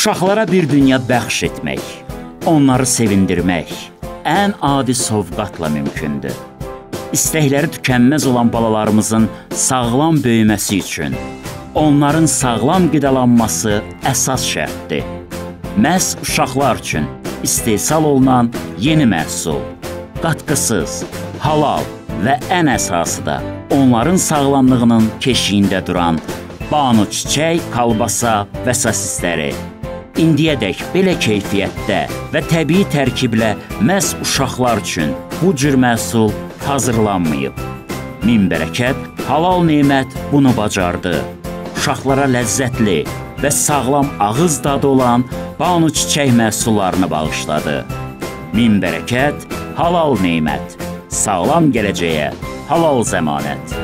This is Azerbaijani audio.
Uşaqlara bir dünya bəxş etmək, onları sevindirmək ən adi sovqatla mümkündür. İstəkləri tükənməz olan balalarımızın sağlam böyüməsi üçün onların sağlam qidalanması əsas şərtdir. Məhz uşaqlar üçün istehsal olunan yeni məhsul, qatqısız, halal və ən əsası da onların sağlamlığının keşiyində duran banu çiçək, kalbasa və sosisləri indiyədək belə keyfiyyətdə və təbii tərkiblə məhz uşaqlar üçün bu cür məhsul hazırlanmayıb. Min bərəkət, halal nemət bunu bacardı. Uşaqlara ləzzətli və sağlam ağız dadı olan banu çiçək məhsullarını bağışladı. Min bərəkət, halal nemət. Sağlam gələcəyə halal zəmanət.